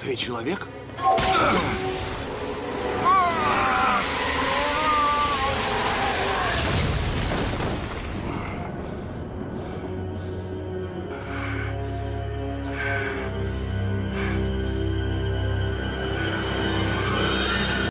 Ты человек?